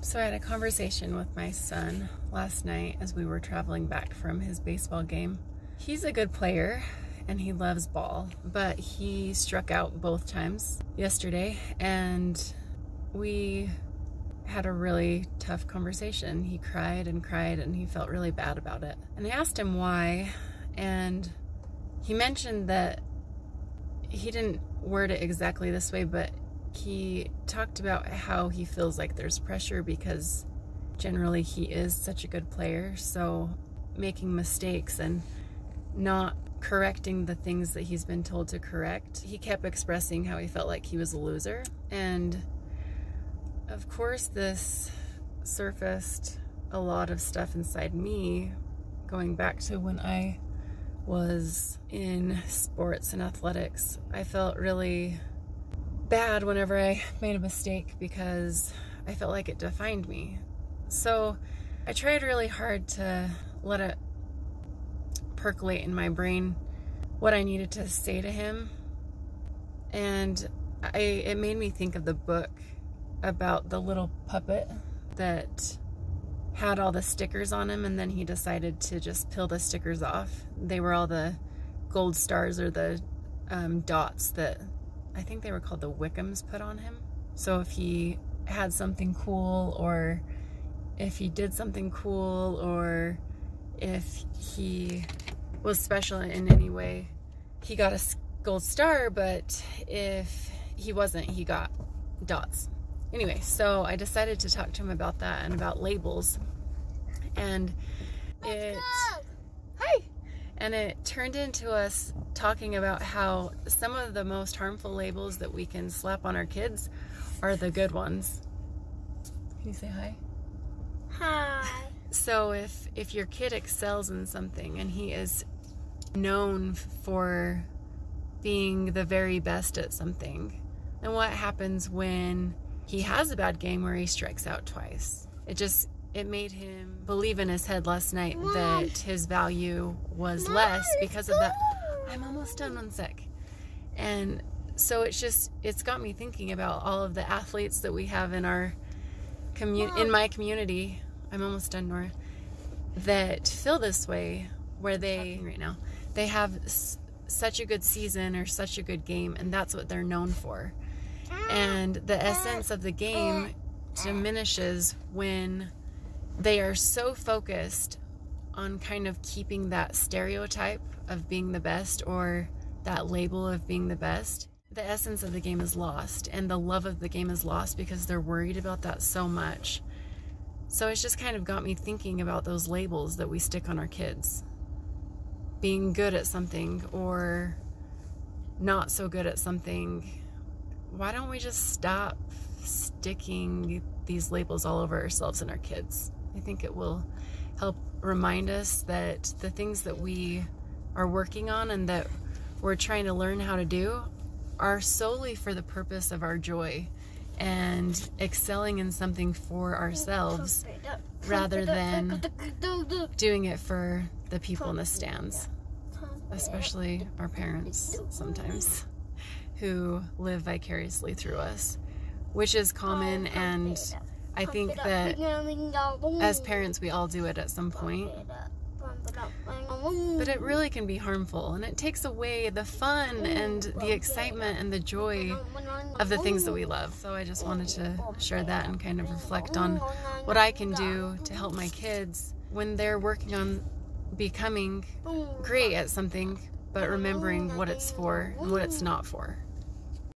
So I had a conversation with my son last night as we were traveling back from his baseball game. He's a good player and he loves ball, but he struck out both times yesterday and we had a really tough conversation. He cried and cried and he felt really bad about it. And I asked him why and he mentioned that he didn't word it exactly this way, but he talked about how he feels like there's pressure because generally he is such a good player. So making mistakes and not correcting the things that he's been told to correct, he kept expressing how he felt like he was a loser. And of course, this surfaced a lot of stuff inside me going back to when I was in sports and athletics. I felt really bad whenever I made a mistake because I felt like it defined me. So I tried really hard to let it percolate in my brain what I needed to say to him. And I, it made me think of the book about the little puppet that had all the stickers on him and then he decided to just peel the stickers off. They were all the gold stars or the um, dots that I think they were called the Wickams put on him. So if he had something cool or if he did something cool or if he was special in any way, he got a gold star, but if he wasn't, he got dots. Anyway, so I decided to talk to him about that and about labels. And it. And it turned into us talking about how some of the most harmful labels that we can slap on our kids are the good ones. Can you say hi? Hi. So if if your kid excels in something and he is known for being the very best at something, then what happens when he has a bad game where he strikes out twice? It just it made him believe in his head last night that his value was less because of that. I'm almost done one sick. And so it's just it's got me thinking about all of the athletes that we have in our community in my community. I'm almost done, Nora. That feel this way, where they right now they have such a good season or such a good game, and that's what they're known for. And the essence of the game diminishes when they are so focused on kind of keeping that stereotype of being the best or that label of being the best, the essence of the game is lost and the love of the game is lost because they're worried about that so much. So it's just kind of got me thinking about those labels that we stick on our kids. Being good at something or not so good at something. Why don't we just stop sticking these labels all over ourselves and our kids? I think it will help remind us that the things that we are working on and that we're trying to learn how to do are solely for the purpose of our joy and excelling in something for ourselves rather than doing it for the people in the stands, especially our parents sometimes who live vicariously through us, which is common and I think that as parents, we all do it at some point. But it really can be harmful and it takes away the fun and the excitement and the joy of the things that we love. So I just wanted to share that and kind of reflect on what I can do to help my kids when they're working on becoming great at something, but remembering what it's for and what it's not for.